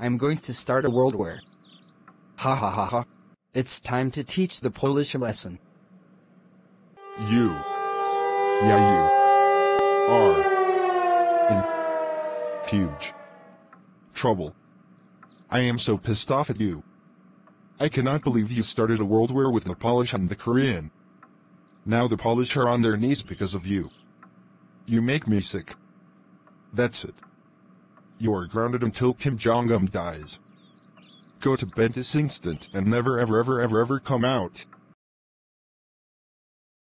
I'm going to start a world war. Ha ha ha ha. It's time to teach the Polish a lesson. You. Yeah, you. Are. In. Huge. Trouble. I am so pissed off at you. I cannot believe you started a world war with the Polish and the Korean. Now the Polish are on their knees because of you. You make me sick. That's it. You are grounded until Kim Jong-un dies. Go to bed this instant and never ever ever ever ever come out.